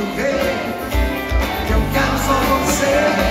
tudo bem. Eu quero só você.